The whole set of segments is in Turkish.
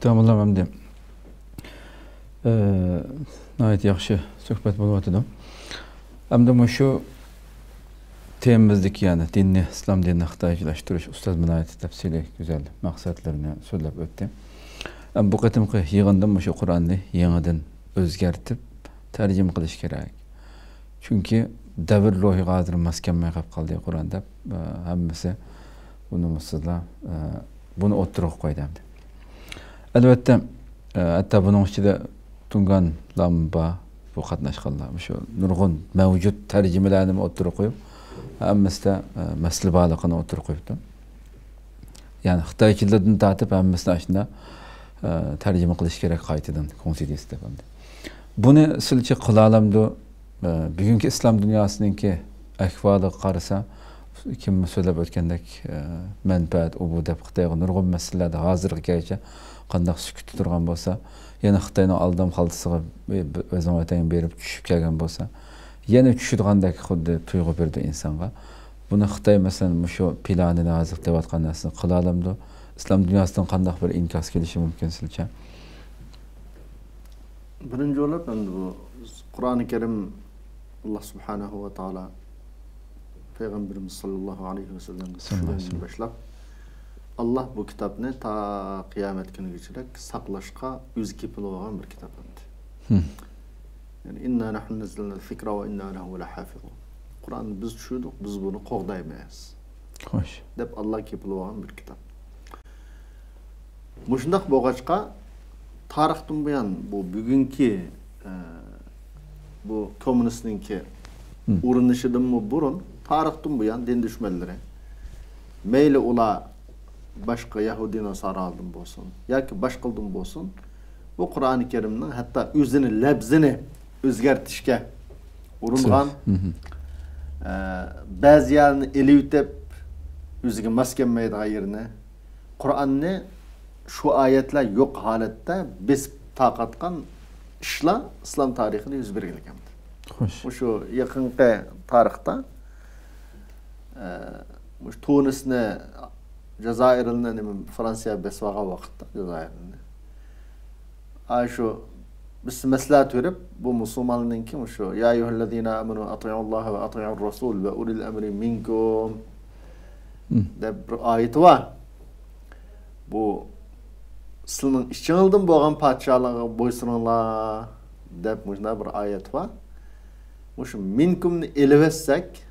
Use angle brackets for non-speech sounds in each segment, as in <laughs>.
Tamamlam endi. Nəhayət yaxşı söhbət olub atdı. Endi şu temamizdeki yani dinni, İslam dinini Xitaycılaştırış Ustaz Minayet tefsili güzel maksatlarını söylep ötdi. Am bu qatımqı yığında şu Qur'anni yenidən özgertip tercüme qilish kerak. Chunki davr ruhi hozir maskanmay qolib qoldi Qur'onda. Hammasi buni sizlar buni o'ttirib qo'ydi. Albatta, hatta buning ichida tungan lamba bu qatnashganlar shu nurg'un mavjud tarjimalarni o'ttirib qo'yib hammasida masli baliqini o'tirib qo'yibdi. Ya'ni xitoy tilidan tortib hammasini shunda tarjima qilish kerak qaytadan konstitutsiya buni sizcha qila olamdi bugungi islom dunyosiniki ahvoliga qarasa kim so'zlab o'tgandek e, manfaat u bu deb xitoyga nurg'un masalalarda hozirgacha qandaq sukutda turgan bo'lsa yana xitoyni aldam xaltasiga o'zim otang berib tushib kelgan bo'lsa yana tushirgandek xuddi tuyg'u berdi insonga. Buni xitoy masalan shu planini hozir qilayotgan narsani qila olamdi islom dunyosidan qandaq bir inkos kelishi mumkin sizcha? Birinchi bo'lib endi bu qur'oni karim alloh subhanahu va taolo payg'ambarimiz sollallohu alayhi vasallam boshlab alloh bu kitobni to qiyomat kunigacha saqlashga o'zi kepil olgan bir kitob Yani inna nahnu nazzalna zikra ve inna lehu lahafizun. Kur'an biz tushirdik, biz buni qo'g'daymiz. Xo'sh. deb Alloh kepilib olgan bir kitob. Mushundaq bo'lg'achqa tarixdan buyon bu bugungi e, bu kommunistninki urinishidan burun tarixdan buyon din dushmanlari mayli ular boshqa yahudi nasorodan bo'lsin yoki boshqadan bo'lsin bu qur'oni karimning hatto o'zini labzini o'zgartirishga uringan ba'zi yerni eliyutib o'ziga mos kelmaydigan yerini qur'onni shu oyatlar yo'q holatda besib tarqatgan ishlar islom tarixida yuz bergan ekan shu yaqinqi tarixda tunisni jazoirni fransiya besib olgan vaqtda jazoirni shu biz maslahat verip bu musulmonninki şu ya eyyuhellezina amanu atiulloh ve atiur rasul ve ulil emri minkum deb bir oyati var. Bu sizning ichingizdan bo'lgan podshohlarga bo'ysuninglar deb bir oyat bor. Shu minkumni elivetsek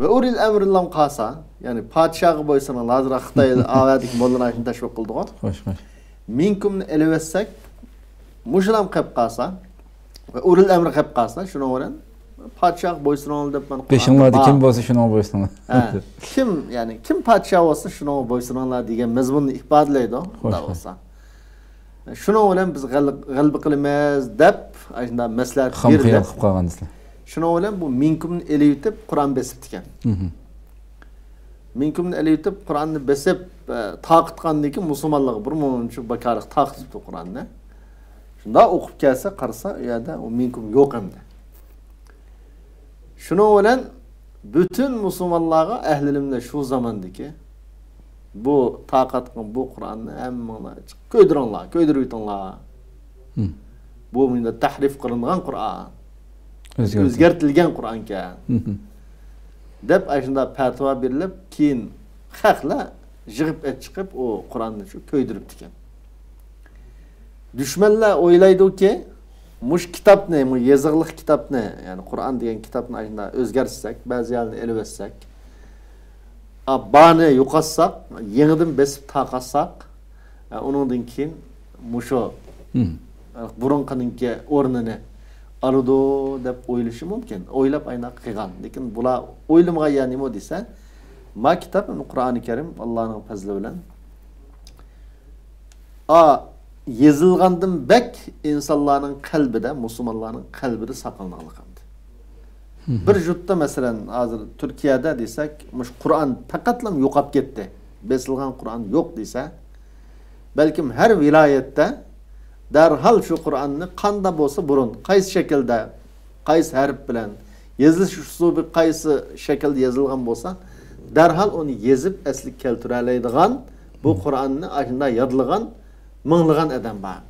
ve uril emrillam qolsa, ya'ni podshohga bo'ysuninglar. Hozir Xitoy <laughs> avadiki mo'llarni tashviq qildi. Xo'sh, xo'sh. Minkumni elivetsek mushulam qilib qolsa va uril amri qilib qolsa shuning bilan podshoh bo'ysuninglar deb man peshinglarda kim bo'lsa shunga bo'ysuninglar kim ya'ni kim podshoh bo'lsa shunga bo'ysuninglar degan mazmunni ifodalaydi xudo bo'lsa shuning bilan biz g'alba qilamiz deb shunday maslahat qilib qolgansizlar shuning bilan bu minkumni eliyitib qur'on besibdi ekan minkumni eliyitib qur'onni besib taqitgandan keyin musulmonlarga bir muncha bakarlik taqitibdi qur'onni shunda o'qib kelsa qarasa u yerda u minkum yo'q hamda shuning bilan butun musulmonlarga ahli ilmlar shu zamondagi bu qilgan bu qur'onni hammanglar ko'ydiringlar ko'ydirib yutinglar. Bu bunda tahrif qilingan qur'on o'zgartirilgan qur'on ekan deb shunda fatvo berilib keyin haqlar yig'ib chiqib u qur'onni shu ko'ydiribdi ekan Düşmanlar o'ylaydiki mush kitobni mu yezig'liq kitobni ya'ni qur'on degan kitobni o'zgartsak ba'zi yerni elib etsak bani yo'qotsak yangidan besib taqatsak undan keyin mushu burunqiniki o'rnini oladi deb o'ylashi mumkin o'ylab aynan qilgan lekin bular o'ylamagan nima desa ma kitob qur'oni karim allohning fazli bilan yezilgandan bek insonlarning qalbida musulmonlarning qalbida saqlanganligandi bir jutda masalan hozir turkiyada desak mush qur'on faqatlam yo'qolib ketdi. Besilgan qur'on yo'q desa balkim har viloyatda darhol shu qur'onni qanda bo'lsa burun. Qaysi shaklda qaysi harf bilan yezilish uslubi qaysi shaklda yozilgan bo'lsa darhol uni yezib asli keltira oladigan bu qur'onni shunday yodlagan minglagan adam bor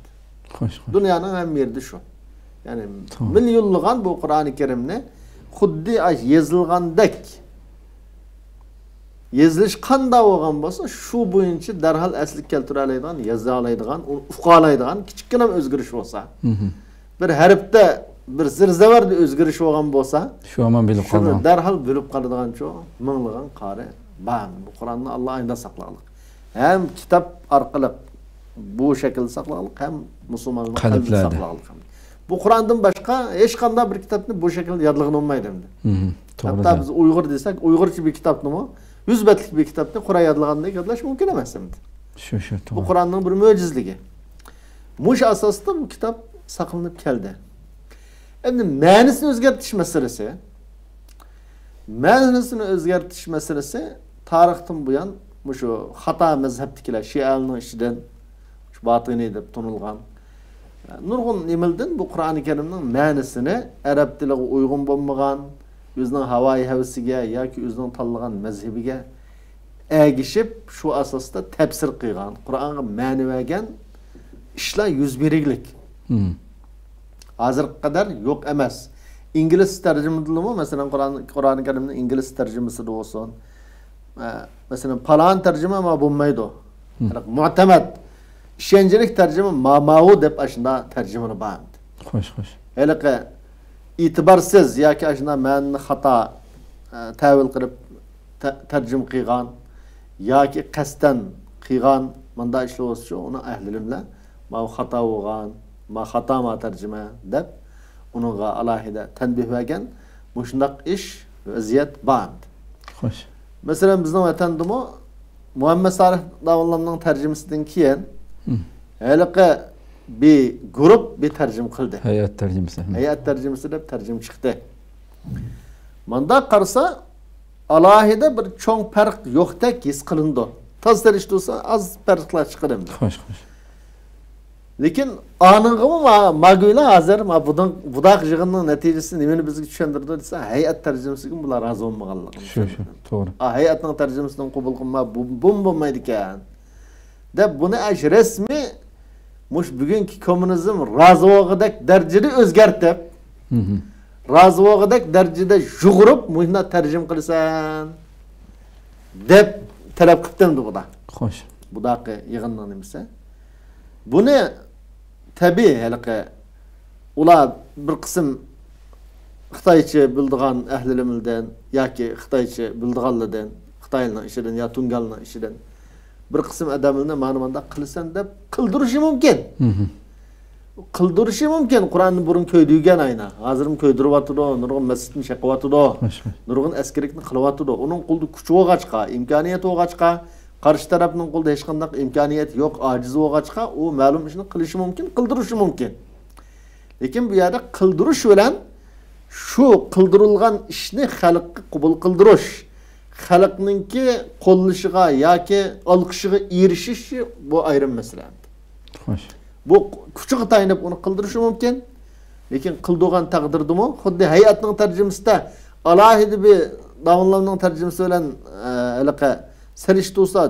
dunyoning hamma yerida shu ya'ni Tamam. milyonlagan bu qur'oni karimni xuddi yozilgandek yezilish qanday bo'lgan bo'lsa shu bo'yicha darhol asliga keltira oladigan yoza oladigan uqa oladigan kichkina o'zgarish bo'lsa hı. bir harfda bir zirzavarda o'zgarish bo'lgan bo'lsa Shu aman bilib qoldim. darhol bo'lib qoladigan minglagan qori bor bu qur'onni alloh aynda saqlag'lik ham kitob orqali bu shaklda saqlag'lik ham musulmonlar qalbida Qalblarda. saqlag'lik bu qur'ondan boshqa hech qanday bir kitobni bu shaklda yodlig'ini olmaydi endi. To'g'ri. hatto biz uyg'ur desak uyg'urcha bir kitobnimi yuz betlik bir kitobni qur'on yodlagandek yodlash mumkin emas endi Shu shu bu qur'onning bir mo'jizligi mush asosda bu kitob saqlanib keldi endi ma'nisini o'zgartirish masalasi ma'nisini o'zgartirish masalasi tarixdan buyon shu xato mazhabnikilar shianing ichidan botiniy deb tanilgan nurg'un nimadan bu qur'oni karimning ma'nisini arab tiliga uyg'un bo'lmagan o'zining havoyi havasiga yoki o'zining tanlagan mazhabiga agishib shu asosda tafsir qilgan. Qur'onga ma'ni bergan ishlar yuz beriglik Hı. hozirga qadar yo'q emas. İngliz tarjimadimi masalan qur'on qur'oni karimni ingliz tarjimasida bo'lsin e, masalan palon tarjima ma bo'lmaydi. Mu'tamad. İshonchlik tarjima mamau deb ana shunday tarjimani bor Xo'sh, xo'sh. haliqi e'tiborsiz yoki ana shunday ma'nini xato e, tavil qilib ta- tarjim qilgan yoki qasddan qilgan bunday ishlar bo'lsa uni ahli ilmlar ma xato bo'lgan ma xato ma tarjima deb unga alohida tanbeh bergan bu shundoq ish vaziyat bor Xo'sh. masalan bizning vatandimi muhammad solih davullamning tarjimasidan keyin Hı. Bir guruh bir tarjim qildi Hayat tercümesi. Hı. hayat tarjimasi deb tarjim chiqdi manda qarasa alohida bir cho'ng farq yo'qdek his qilindi toz solishtirsa oz farqlar chiqadi Xo'sh, xo'sh. lekin anig'imi maguylar hozir ma budan budaq yig'inning natijasi nimani bizga tushuntirdi desa hayat tarjimasiga bular rozi bo'lmaganligi Shu shu to'g'ri. a hayatning tarjimasini qabul qilma bu bu bo'lmaydi ekan deb buni ash rasmiy mush bugungi kommunizm rozi bo'lg'idek darajada o'zgartib Hı hı. rozi bo'lg'idek darajada yug'urib munda tarjim qilsan deb talab qilibdi buda Xo'sh. budaqi yig'inning nimasi buni tabiiy haliqi ular bir qism xitoycha bildigan ahli ilmdan yoki xitoycha bildiganlardan xitoyning ishidan yo tungalning ishidan bir qism odamlarni mana bunda qilsan deb qildirishi mumkin qildirishi mumkin qur'onni burun ko'ydirgan ayna. Hozir ham ko'ydiryotidi nurg'un masjidni xo'sh. nurg'un askarlikni qilyotidi uning qo'lida kuchi bo'lg'achqa imkoniyati bo'lg'achqa qarshi tarafning qo'lida hech qanday imkoniyat yo'q ojiz bo'lg'achqa u ma'lum ishni qilishi mumkin qildirishi mumkin lekin bu yerda qildirish bilan shu qildirilgan ishni xalqqa qabul qildirish xalqninki qo'llashiga yoki olqishiga erishishi bu ayrim masala Xo'sh. bu kuchiga tayanib uni qildirishi mumkin lekin qildigan taqdirdimi xuddi hayatning tarjimasida alohida bir davonlamning tarjimasi bilan e, anaqa sirish bo'lsa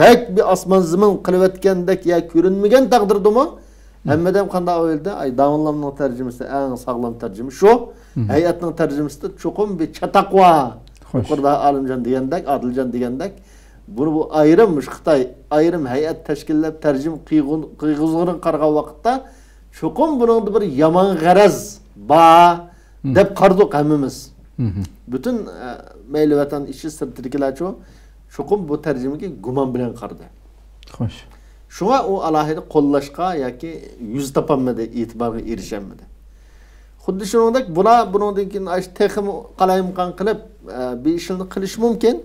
bak bir osmon zimin qilayotgandek ya ko'rinmagan taqdirdimi hammadan qanday o'yladi ay davonlamning tarjimasi eng sog'lom tarjima shu. Hayatning tarjimasida cho'qim bir chataqva Xo'sh. yuqorida olimjon degandek odiljon degandek buni bu ayrim shu xitoy ayrim hay'at tashkillab tarjim qiyg'izg'irin qaragan vaqtda cho'qim buningda bir yomon g'araz bor deb qardik hammamiz butun e, mayli vatan ichi sirtirikilarchu cho'qim bu tarjimaga gumon bilan qardi Xo'sh. shunga u alohida qo'llashga yoki yuz topolmadi e'tiborga erisholmadi xuddi shuningdek bular bundan keyin texim qalaymqon qilib e, bir ishni qilish mumkin.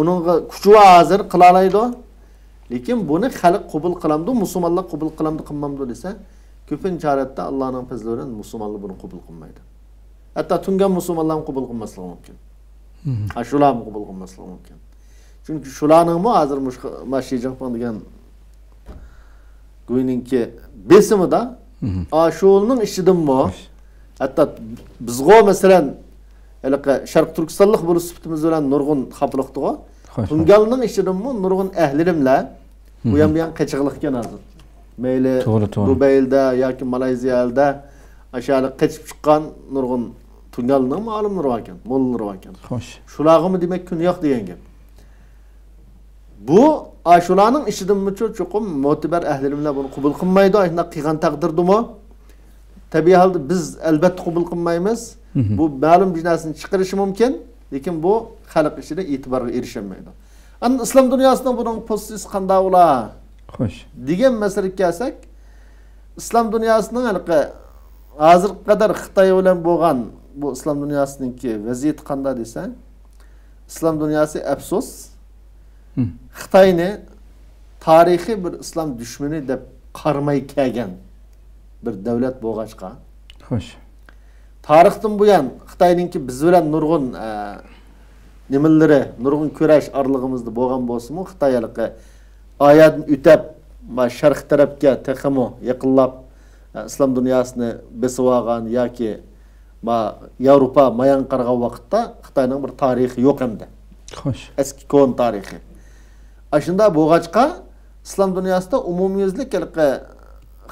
Uningga kuchi hozir qila oladi lekin buni xalq qabul qilamdi musulmonlar qabul qilamdi qilmamdi desa ko'pincha holatda allohning fazli bilan musulmonlar buni qabul qilmaydi. Hatto tungan musulmonlar ham qabul qilmasligi mumkin. Shular ham qabul qilmasligi mumkin. Chunki shularningmi hozir mush- ma shi jinpin degan go'yninki besimida Ashulning ichidanmi hatto bizg'o masalan halaqa sharq turkistonlik bo'lib sifatimiz bilan nurg'un xapliqdigo Xo'sh. tungalning ichidanmi nurg'un ahli ilmlar bu? Ham bu ham qichiqlik ekan hozir mayli dubayda yoki malayziyada ashali qochib chiqqan nurg'un tungalni ma'lumlar bor ekan mollalar bor ekan Xo'sh. shularg'imi demak kun yo'q degan gap bu shularning ichidanmi chuqum mo'tibar ahlimlar buni qabul qilmaydi shunday qilgan taqdirdami tabiiy holda biz albatta qabul qilmaymiz bu ma'lum narsani chiqarishi mumkin lekin bu xalq ichida e'tiborga erisholmaydi endi islom dunyosida buning pozitsiyasi qanday bo'lar Xo'sh. degan masalaga kelsak islom dunyosining haligi hozirga qadar xitoy bilan bo'lgan bu islom dunyosiniki vaziyati qanday desang islom dunyosi afsus Hı. қытайны тарихи бір ислам дүшмені деп қармай келген бір дәулет болғашқа хош тарихтың бұян қытайныңки біз өлен нұрғын немілдірі, немелері нұрғын көрәш арлығымызды болған болсы му қытай әлгі аядын үтеп шарқ тарапқа тіхімі яқыллап ислам дүниясыны бесіп алған яки ма еуропа маян уақытта қытайның бір жоқ енді хош тарихы Aşında boğaçqa İslam dünyasında umumiyüzlük elqi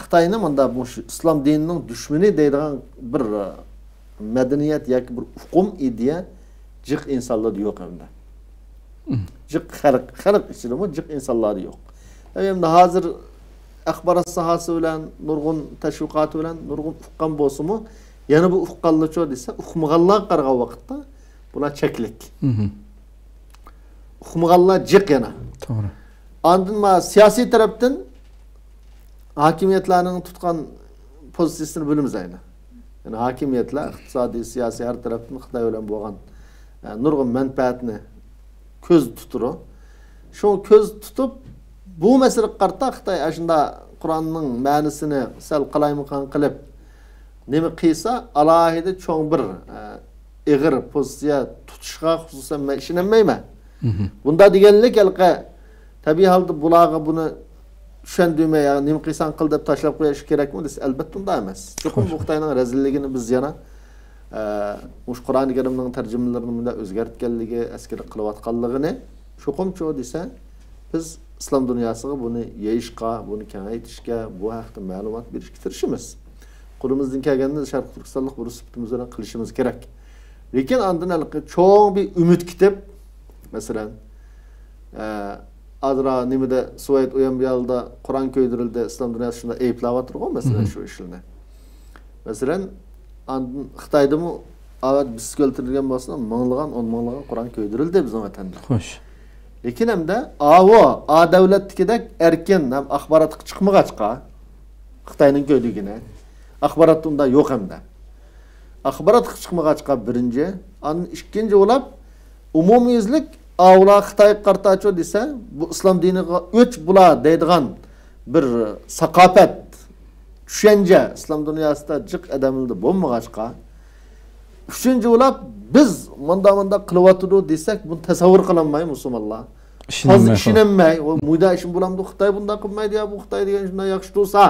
Xitayını mında bu İslam dininin düşməni deyilən bir e, mədəniyyət yoki bir uqum ideya cıq insanlarda yo'q endi. Cıq xalq, xalq ichida cıq insonlarda yo'q. Endi hozir axborot sohasi bilan nurg'un tashviqoti bilan nurg'un uqqan bo'lsinmi, yana bu yəni uqqanlicho desa, uqmaganlar qargan vaqtda bular cheklik. Uqmaganlar jiq yana To'g'ri. Andın ma siyasi taraftan hakimiyetlerinin tutkan pozisiyasını bilimiz aynı. Yani hakimiyetler, iqtisadi, siyasi her taraftan Xitay ölen boğan yani nurgun menfaatini köz tuturu. Şu köz tutup bu mesele qarta Xitay aşında Kur'an'ın ma'nisini sel qalaymiqan qilib nima qilsa alohida cho'ng bir e, ig'ir pozitsiya tutishga xususan man ishonmayman bunda deganlik halqa tabiiy holda bularga buni tushundirmay yani nima qilsang qil deb tashlab qo'yish kerakmi desa albatta unday emas chuqur bu xitoyning razilligini biz yana e, mush qur'oni karimning tarjimalarini bunday o'zgartganligi askari qilayotganligini chuqumchu desa biz islom dunyosiga buni yeyishga buni kengaytirishga bu haqda ma'lumot berishga tirishimiz qo'limizdan kelganda sharq turkistonlik bir qilishimiz kerak. Lekin haligi cho'ng bir umid kitib masalan e, azra nimada suvayt u ham bu yoqda qur'on ko'ydirildi islom dunyosi shunda ayblayotdir masalan shu ishlarni masalan xitoydami avat biz keltirilgan bo'lsa minglagan o'n minglagan qur'on ko'ydirildi bizni vatanda Xo'sh. lekin hamda avo a davlatnikidek erkin ham axborotga chiqmag'achqa xitoyning ko'ydigini axborot unda yo'q hamda. Axborotga chiqmag'achqa birinchi an ikkinchi bo'lib umumyuzlik avla xitoy qartacho desa bu islom diniga o'ch bo'la deydigan bir saqofat tushuncha islom dunyosida jiq adamlarda bo'lmag'achqa. Uchinchi bo'lib biz munda munda qilyotidi desak buni tasavvur qilolmay musulmonlar. Hozir ishonolmay o muyda ishim bo'lamdi xitoy bunday qilmaydi ya bu xitoy degan shunday yaxshi tursa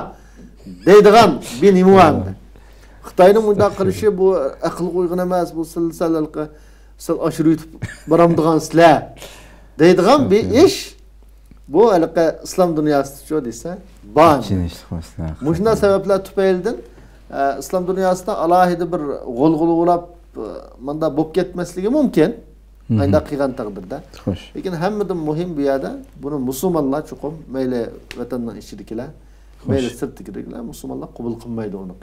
deydigan bir nima bor endi xitoyni bunday qilishi bu aqlga uyg'un emas bu sil sal halqa sal oshirib yutib boramdigan sizlar deydigan bir ish bu halqa islom dunyosida desa bor Jinish xo'slar. Muşuna sebepler tüpeyildin. E, İslam dünyasında alayida bir g'ulg'ul bo'lib e, manda bo'lib ketmasligi mumkin. Ayda qilgan taqdirda. Xo'sh. Lekin hammadan muhim bu yerda buni musulmonlar chuqum mayli vatanning ichidagilar, mayli sirtdagilar musulmonlar qabul qilmaydi uni